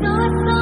not so